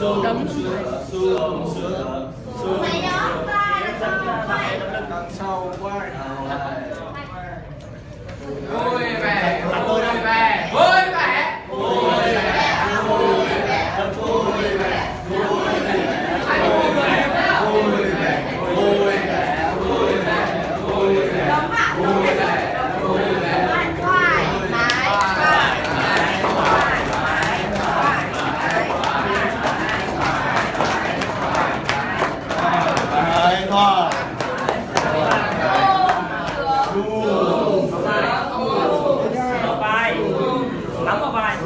cấm mày đó ba là sau quay đằng sau quay thọ Lắm vào bài Lắm vào bài